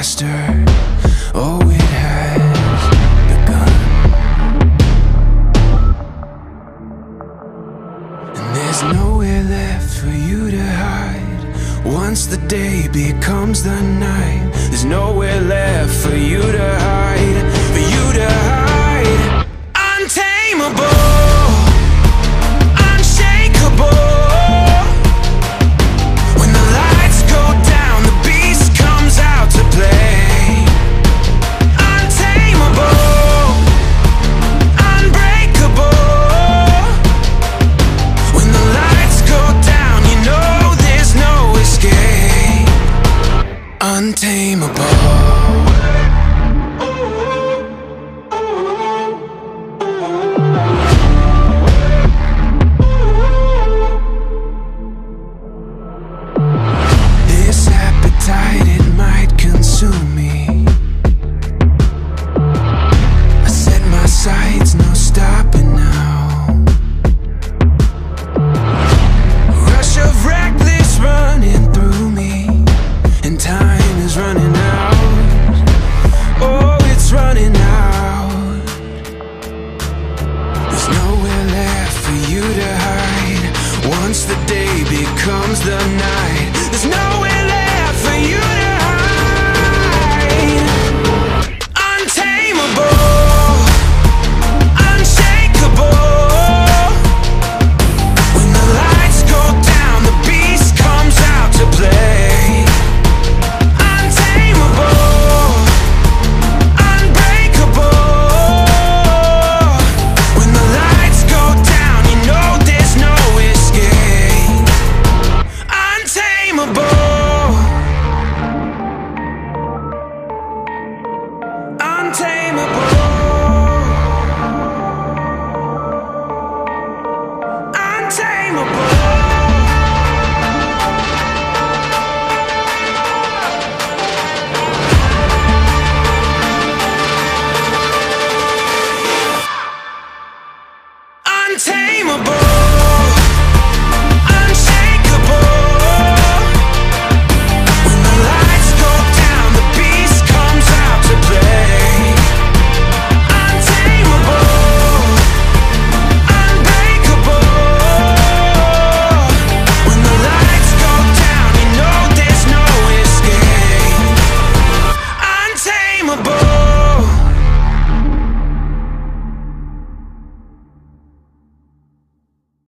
disaster. Oh, it has. begun. There's nowhere left for you to hide Once the day becomes the night There's nowhere left for you to hide to hide. Once the day becomes the night There's no untamable